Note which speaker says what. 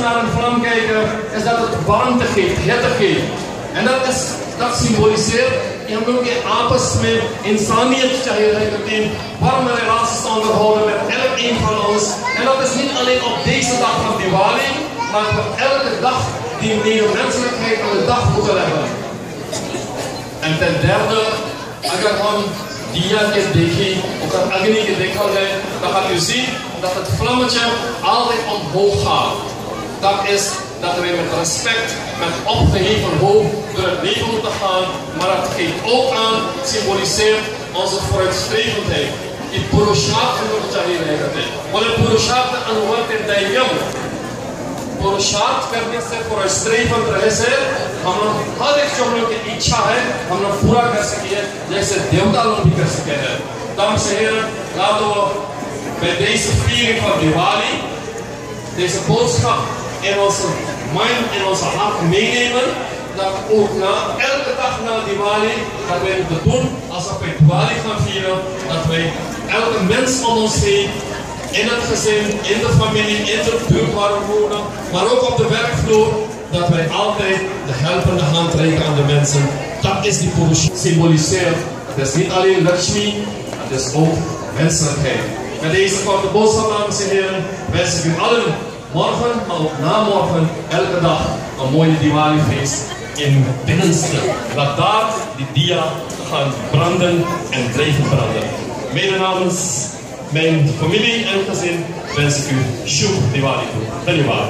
Speaker 1: naar een vlam kijken, is dat het warmte geeft, hitte geeft. En dat, is, dat symboliseert in ook in आपस में इंसानियत चाहिए है in warme relaties onderhouden met elk een van ons. En dat is niet alleen op deze dag van Diwali, maar op elke dag die medemenselijkheid aan de dag moeten leggen. En ten derde, agar हम दिया के देखें और अग्नि के देखा जाए dan gaat u zien dat het vlammetje altijd omhoog gaat. Dat is dat wij met respect, met opgeheven hoofd door het leven moeten gaan, maar dat geeft ook aan, symboliseert onze vooruitstrevendheid. Die purusharth wordt चाहिए रहते बोले पुरुषार्थ अनुभव के दैयम पुरुषार्थ करने से vooruitstrevend रहे से हम लोग हर एक जो हम लोग की इच्छा है हम लोग पूरा कर सके जैसे देवता लोग भी कर सके हैं dames en heren laten we bij deze viering van Diwali deze boodschap in onze mind, in onze hart meenemen. Dat ook na elke dag na Diwali, dat wij moeten doen alsof wij Diwali gaan vieren. Dat wij elke mens om ons heen, in het gezin, in de familie, in de buurt waar we wonen, maar ook op de werkvloer, dat wij altijd de helpende hand reiken aan de mensen. Dat is die Purush symboliseert. Het is niet alleen Lakshmi, het is ook menselijkheid. Met deze korte boodschap, dames en heren, wens ik u allen morgen, maar ook na morgen, elke dag een mooie Diwali-feest in binnenste. Laat daar die dia gaan branden en blijven branden. Mede namens mijn familie en gezin wens ik u Shub Diwali toe. Dhanyavad.